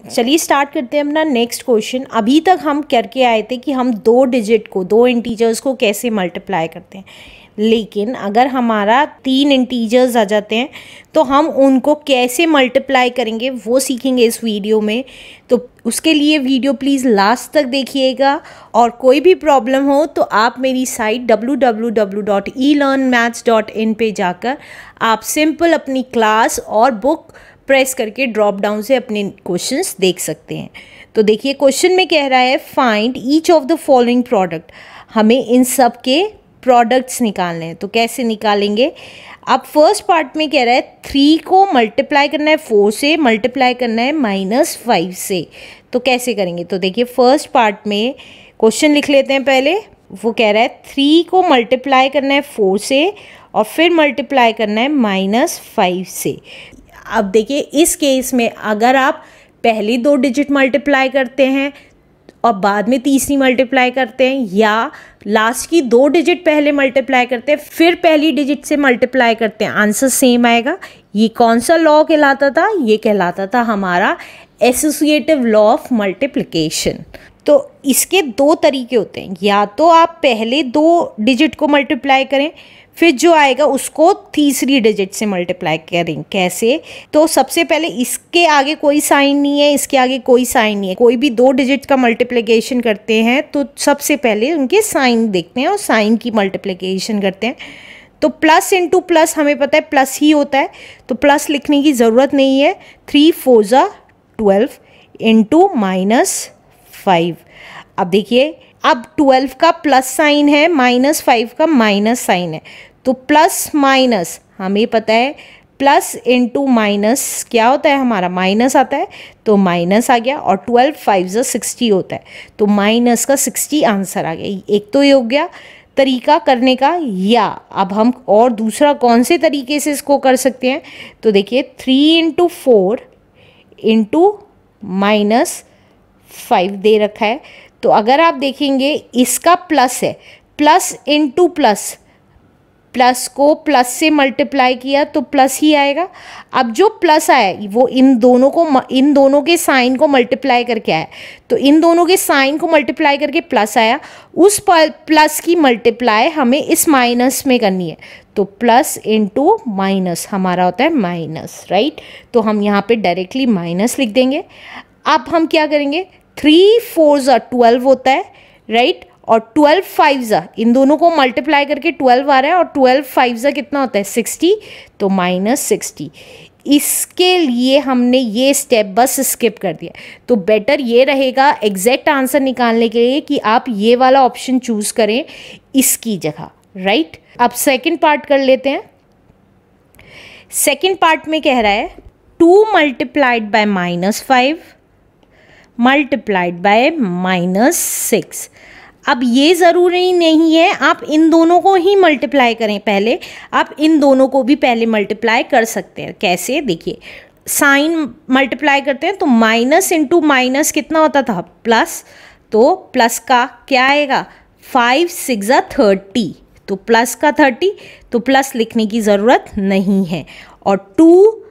चलिए स्टार्ट करते हैं अपना नेक्स्ट क्वेश्चन अभी तक हम करके आए थे कि हम दो डिजिट को, दो इंटीजर्स को कैसे मल्टीप्लाई करते हैं? लेकिन अगर हमारा तीन इंटीजर्स आ जाते हैं तो हम उनको कैसे मल्टीप्लाई करेंगे, वो सीखेंगे इस वीडियो में. तो उसके लिए वीडियो प्लीज़ लास्ट तक देखिएगा. और कोई भी प्रॉब्लम हो तो आप मेरी साइट www.elearnmaths.in पे जाकर आप सिंपल अपनी क्लास और बुक प्रेस करके ड्रॉप डाउन से अपने क्वेश्चंस देख सकते हैं। तो देखिए क्वेश्चन में कह रहा है find each of the following product हमें इन सब के प्रोडक्ट्स निकालने हैं। तो कैसे निकालेंगे? अब फ़र्स्ट पार्ट में कह रहा है थ्री को मल्टीप्लाई करना है फोर से मल्टीप्लाई करना है माइनस फाइव से। तो कैसे करेंगे? तो देखिए फ़र्स्ट पार्ट में क्वेश्चन लिख लेते हैं पहले। वो कह रहा है थ्री को मल्टीप्लाई करना है फोर से, और फिर मल्टीप्लाई करना है माइनस फाइव से। अब देखिए, इस केस में अगर आप पहली दो डिजिट मल्टीप्लाई करते हैं और बाद में तीसरी मल्टीप्लाई करते हैं या लास्ट की दो डिजिट पहले मल्टीप्लाई करते हैं, फिर पहली डिजिट से मल्टीप्लाई करते हैं आंसर सेम आएगा। ये कौन सा लॉ कहलाता था? ये कहलाता था हमारा एसोसिएटिव लॉ ऑफ़ मल्टीप्लिकेशन तो इसके दो तरीके होते हैं। या तो आप पहले दो डिजिट को मल्टीप्लाई करें फिर जो आएगा उसको तीसरी डिजिट से मल्टीप्लाई करें। कैसे? तो सबसे पहले इसके आगे कोई साइन नहीं है, इसके आगे कोई साइन नहीं है। कोई भी दो डिजिट का मल्टीप्लिकेशन करते हैं तो सबसे पहले उनके साइन देखते हैं और साइन की मल्टीप्लिकेशन करते हैं। तो प्लस इंटू प्लस हमें पता है प्लस ही होता है। तो प्लस लिखने की ज़रूरत नहीं है। Three फोज़ा twelve into minus five अब देखिए अब ट्वेल्व का प्लस साइन है, माइनस फाइव का माइनस साइन है। तो प्लस माइनस, हमें पता है, प्लस इंटू माइनस क्या होता है हमारा? माइनस आता है तो माइनस आ गया और ट्वेल्व फाइव ज़ा सिक्सटी होता है। तो माइनस का सिक्सटी आंसर आ गया। एक तो ये हो गया तरीका करने का, या अब हम और दूसरा कौन से तरीके से इसको कर सकते हैं? तो देखिए three into four into minus five दे रखा है। तो अगर आप देखेंगे, इसका प्लस है। प्लस इंटू प्लस प्लस को प्लस से मल्टीप्लाई किया तो प्लस ही आएगा। अब जो प्लस आया, वो इन दोनों को इन दोनों के साइन को मल्टीप्लाई करके आया। तो इन दोनों के साइन को मल्टीप्लाई करके प्लस आया। उस प्लस की मल्टीप्लाई हमें इस माइनस में करनी है। तो प्लस इंटू माइनस हमारा होता है माइनस राइट तो हम यहाँ पे डायरेक्टली माइनस लिख देंगे। अब हम क्या करेंगे? थ्री फोर ज़ा ट्वेल्व होता है राइट और ट्वेल्व फाइव ज़ा इन दोनों को मल्टीप्लाई करके ट्वेल्व आ रहा है और ट्वेल्व फाइव ज़ा कितना होता है, सिक्सटी तो माइनस सिक्सटी। इसके लिए हमने ये स्टेप बस स्किप कर दिया। तो बेटर ये रहेगा एग्जैक्ट आंसर निकालने के लिए कि आप ये वाला ऑप्शन चूज़ करें इसकी जगह राइट अब सेकंड पार्ट कर लेते हैं। सेकंड पार्ट में कह रहा है two multiplied by minus five multiplied by minus six अब ये ज़रूरी नहीं है, आप इन दोनों को ही मल्टीप्लाई करें पहले। आप इन दोनों को भी पहले मल्टीप्लाई कर सकते हैं। कैसे? देखिए, साइन मल्टीप्लाई करते हैं तो माइनस इंटू माइनस कितना होता था? प्लस तो प्लस का क्या आएगा? फाइव सिक्स थर्टी तो प्लस का थर्टी तो प्लस लिखने की ज़रूरत नहीं है। और two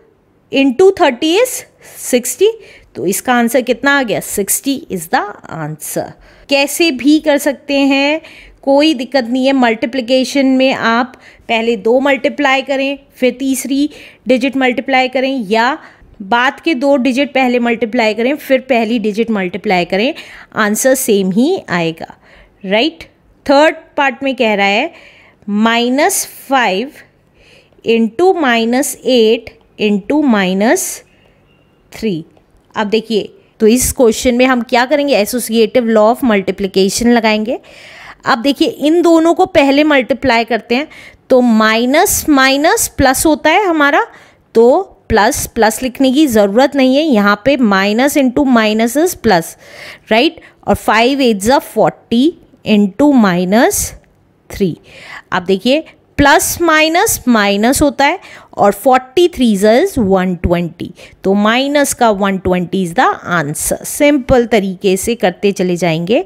into thirty is sixty तो इसका आंसर कितना आ गया? सिक्सटी इज़ द आंसर कैसे भी कर सकते हैं, कोई दिक्कत नहीं है। मल्टीप्लिकेशन में आप पहले दो मल्टीप्लाई करें, फिर तीसरी डिजिट मल्टीप्लाई करें, या बाद के दो डिजिट पहले मल्टीप्लाई करें, फिर पहली डिजिट मल्टीप्लाई करें। आंसर सेम ही आएगा। राइट थर्ड पार्ट में कह रहा है minus five into minus eight into minus three अब देखिए तो इस क्वेश्चन में हम क्या करेंगे? एसोसिएटिव लॉ ऑफ़ मल्टीप्लिकेशन लगाएँगे। अब देखिए, इन दोनों को पहले मल्टीप्लाई करते हैं तो माइनस माइनस प्लस होता है हमारा तो प्लस प्लस लिखने की ज़रूरत नहीं है। यहाँ पे minus into minus is plus right और फाइव एट ज़ा फोर्टी इंटू माइनस थ्री अब देखिए प्लस माइनस माइनस होता है और forty three is one twenty. तो माइनस का one twenty is the answer. Simple तरीके से करते चले जाएँगे।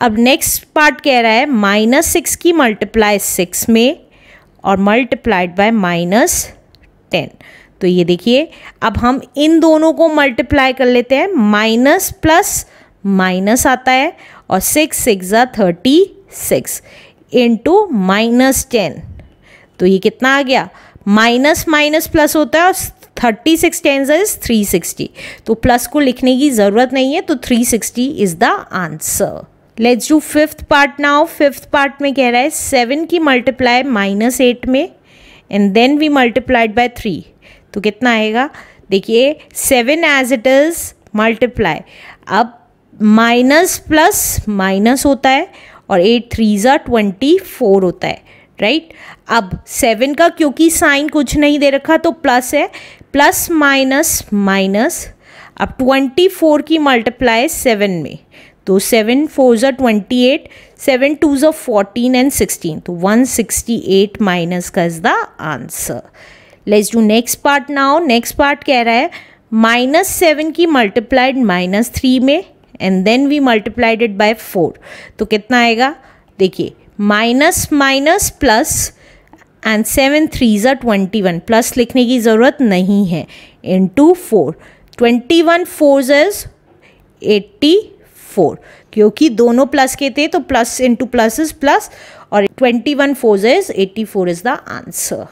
अब नेक्स्ट पार्ट कह रहा है, माइनस सिक्स की मल्टीप्लाई सिक्स में और मल्टीप्लाइड बाय माइनस टेन। तो ये देखिए, अब हम इन दोनों को मल्टीप्लाई कर लेते हैं। माइनस प्लस माइनस आता है और सिक्स सिक्स ज़ा thirty six. Into minus ten. तो ये कितना आ गया? माइनस माइनस प्लस होता है और thirty six ten is three sixty. तो प्लस को लिखने की ज़रूरत नहीं है तो three sixty is the answer. Let's do fifth part now fifth part में कह रहा है सेवन की मल्टीप्लाई माइनस एट में and then we multiplied by three तो कितना आएगा? देखिए seven as it is multiply अब माइनस प्लस माइनस होता है, और एट थ्री ज़ा ट्वेंटी फोर होता है। राइट? right? अब सेवन का क्योंकि साइन कुछ नहीं दे रखा तो प्लस है। प्लस माइनस माइनस अब ट्वेंटी फोर की मल्टीप्लाई सेवन में। तो सेवन फोर ज़ा ट्वेंटी एट सेवन टू ज़ा फोर्टीन एंड सिक्सटीन तो वन सिक्सटी एट माइनस का is the answer let's do next part now next part कह रहा है माइनस सेवन की मल्टीप्लाइड माइनस थ्री में and then we multiplied it by four तो कितना आएगा? देखिए minus minus plus and seven three ज़ा ट्वेंटी वन प्लस लिखने की ज़रूरत नहीं है. Into four twenty one four is eighty four क्योंकि दोनों प्लस के थे तो plus into plus is plus और twenty one four is eighty four is the answer